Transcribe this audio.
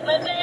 technology.